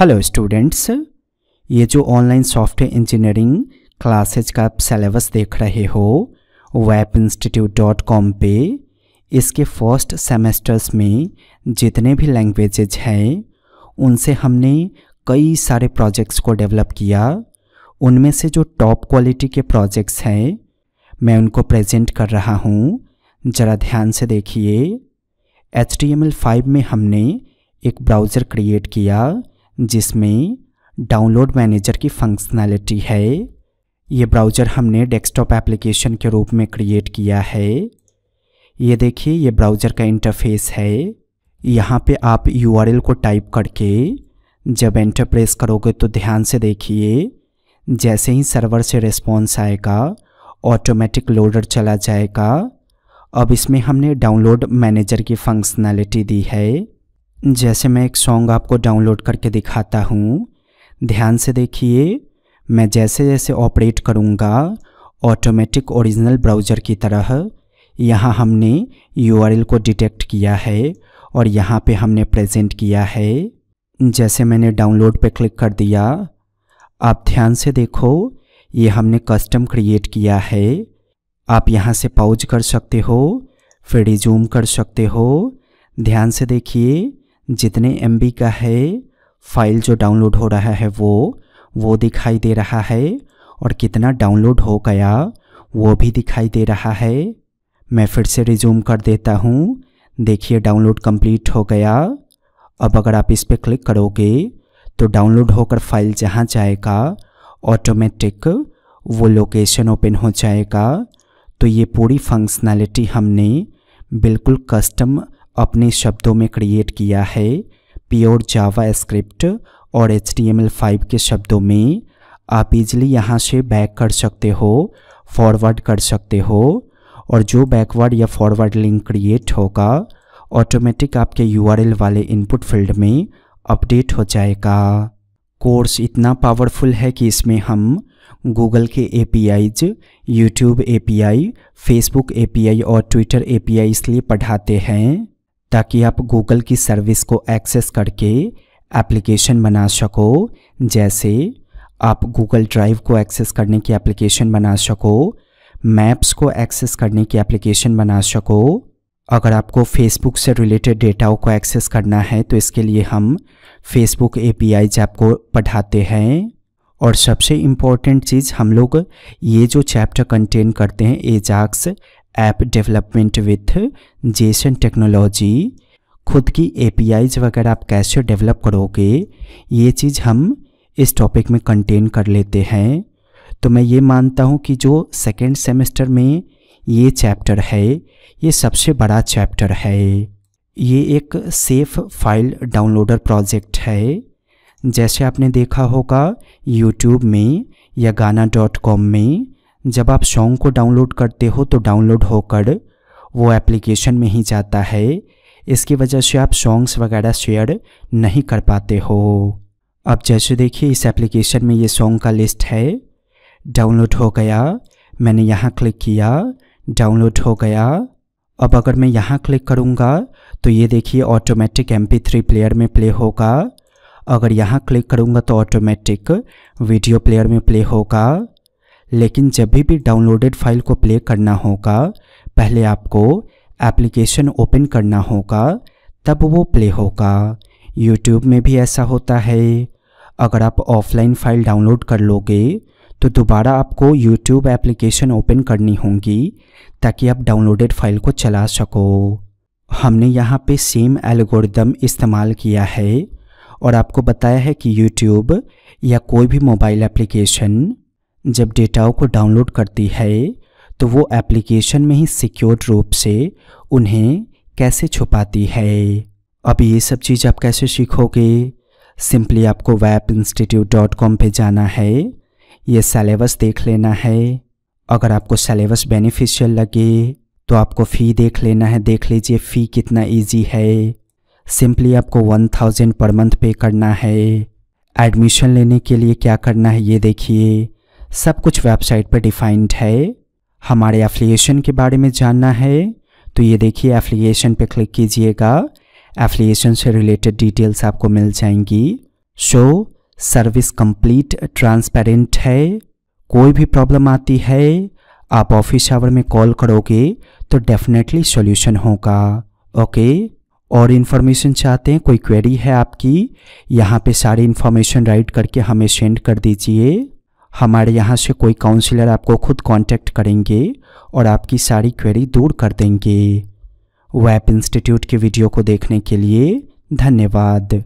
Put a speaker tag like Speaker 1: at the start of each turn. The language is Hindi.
Speaker 1: हेलो स्टूडेंट्स ये जो ऑनलाइन सॉफ्टवेयर इंजीनियरिंग क्लासेज का सिलेबस देख रहे हो वेब इंस्टीट्यूट डॉट कॉम पे, इसके फ़र्स्ट सेमेस्टर्स में जितने भी लैंग्वेजेज हैं, उनसे हमने कई सारे प्रोजेक्ट्स को डेवलप किया। उनमें से जो टॉप क्वालिटी के प्रोजेक्ट्स हैं, मैं उनको प्रेजेंट कर रहा हूँ। ज़रा ध्यान से देखिए। H T M L five में हमने एक ब्राउज़र क्रिएट किया। जिसमें डाउनलोड मैनेजर की फंक्शनैलिटी है। ये ब्राउज़र हमने डेस्कटॉप एप्लीकेशन के रूप में क्रिएट किया है। ये देखिए, ये ब्राउज़र का इंटरफेस है। यहाँ पे आप यूआरएल को टाइप करके जब एंटर प्रेस करोगे तो ध्यान से देखिए, जैसे ही सर्वर से रिस्पॉन्स आएगा, ऑटोमेटिक लोडर चला जाएगा। अब इसमें हमने डाउनलोड मैनेजर की फंक्शनैलिटी दी है। जैसे मैं एक सॉन्ग आपको डाउनलोड करके दिखाता हूँ, ध्यान से देखिए, मैं जैसे जैसे ऑपरेट करूँगा ऑटोमेटिक ओरिजिनल ब्राउज़र की तरह, यहाँ हमने यूआरएल को डिटेक्ट किया है और यहाँ पे हमने प्रेजेंट किया है। जैसे मैंने डाउनलोड पे क्लिक कर दिया, आप ध्यान से देखो, ये हमने कस्टम क्रिएट किया है। आप यहाँ से पाउज कर सकते हो, फिर रिज्यूम कर सकते हो, ध्यान से देखिए जितने एमबी का है फ़ाइल जो डाउनलोड हो रहा है वो वो दिखाई दे रहा है। और कितना डाउनलोड हो गया, वो भी दिखाई दे रहा है। मैं फिर से रिज्यूम कर देता हूँ। देखिए डाउनलोड कंप्लीट हो गया। अब अगर आप इस पर क्लिक करोगे तो डाउनलोड होकर फ़ाइल जहाँ जाएगा ऑटोमेटिक वो लोकेशन ओपन हो जाएगा। तो ये पूरी फंक्शनैलिटी हमने बिल्कुल कस्टम अपने शब्दों में क्रिएट किया है। प्योर जावा स्क्रिप्ट और एच फाइव के शब्दों में आप इजली यहाँ से बैक कर सकते हो फॉरवर्ड कर सकते हो और जो बैकवर्ड या फॉरवर्ड लिंक क्रिएट होगा ऑटोमेटिक आपके यूआरएल वाले इनपुट फ़ील्ड में अपडेट हो जाएगा। कोर्स इतना पावरफुल है कि इसमें हम गूगल के A P Is YouTube A P I Facebook A P I और ट्विटर ए पी आई इसलिए पढ़ाते हैं। ताकि आप गूगल की सर्विस को एक्सेस करके एप्लीकेशन बना सको। जैसे आप गूगल ड्राइव को एक्सेस करने की एप्लीकेशन बना सको मैप्स को एक्सेस करने की एप्लीकेशन बना सको। अगर आपको फेसबुक से रिलेटेड डेटाओं को एक्सेस करना है तो इसके लिए हम फेसबुक ए पी आपको पढ़ाते हैं। और सबसे इंपॉर्टेंट चीज़, हम लोग ये जो चैप्टर कंटेन करते हैं Ajax app development with JSON technology खुद की ए वगैरह आप कैसे डेवलप करोगे, ये चीज़ हम इस टॉपिक में कंटेन कर लेते हैं। तो मैं ये मानता हूँ कि जो सेकेंड सेमेस्टर में ये चैप्टर है, ये सबसे बड़ा चैप्टर है। ये एक सेफ़ फ़ाइल डाउनलोडर प्रोजेक्ट है। जैसे आपने देखा होगा यूट्यूब में या गाना डॉट कॉम में जब आप सॉन्ग को डाउनलोड करते हो तो डाउनलोड होकर वो एप्लीकेशन में ही जाता है। इसकी वजह से आप सॉन्ग्स वगैरह शेयर नहीं कर पाते हो। अब जैसे देखिए, इस एप्लीकेशन में ये सॉन्ग का लिस्ट है। डाउनलोड हो गया, मैंने यहाँ क्लिक किया डाउनलोड हो गया। अब अगर मैं यहाँ क्लिक करूँगा तो ये देखिए ऑटोमेटिक एम प्लेयर में प्ले होगा। अगर यहाँ क्लिक करूँगा तो ऑटोमेटिक वीडियो प्लेयर में प्ले होगा। लेकिन जब भी भी डाउनलोडेड फ़ाइल को प्ले करना होगा, पहले आपको एप्लीकेशन ओपन करना होगा, तब वो प्ले होगा। यूट्यूब में भी ऐसा होता है। अगर आप ऑफलाइन फ़ाइल डाउनलोड कर लोगे तो दोबारा आपको यूट्यूब एप्लीकेशन ओपन करनी होगी, ताकि आप डाउनलोडेड फ़ाइल को चला सको। हमने यहाँ पे सेम एल्गोरिदम इस्तेमाल किया है, और आपको बताया है कि यूट्यूब या कोई भी मोबाइल एप्लीकेशन जब डेटाओं को डाउनलोड करती है तो वो एप्लीकेशन में ही सिक्योर रूप से उन्हें कैसे छुपाती है। अब ये सब चीज़ आप कैसे सीखोगे? सिंपली आपको वेब इंस्टीट्यूट डॉट कॉम पर जाना है, ये सेलेबस देख लेना है। अगर आपको सेलेबस बेनिफिशियल लगे तो आपको फ़ी देख लेना है। देख लीजिए फ़ी कितना इजी है। सिंपली आपको वन थाउज़ेंड पर मंथ पे करना है। एडमिशन लेने के लिए क्या करना है, ये देखिए। सब कुछ वेबसाइट पर डिफाइंड है। हमारे एफ्लिएशन के बारे में जानना है। तो ये देखिए एफ्लिएशन पे क्लिक कीजिएगा। एफ्लिएशन से रिलेटेड डिटेल्स आपको मिल जाएँगी। शो सर्विस कंप्लीट ट्रांसपेरेंट है। कोई भी प्रॉब्लम आती है, आप ऑफ़िस आवर में कॉल करोगे तो डेफिनेटली सॉल्यूशन होगा। ओके और इन्फॉर्मेशन चाहते हैं, कोई क्वेरी है आपकी, यहाँ पे सारी इन्फॉर्मेशन राइट करके हमें सेंड कर दीजिए। हमारे यहाँ से कोई काउंसिलर आपको खुद कांटेक्ट करेंगे और आपकी सारी क्वेरी दूर कर देंगे। वैप इंस्टीट्यूट के वीडियो को देखने के लिए धन्यवाद।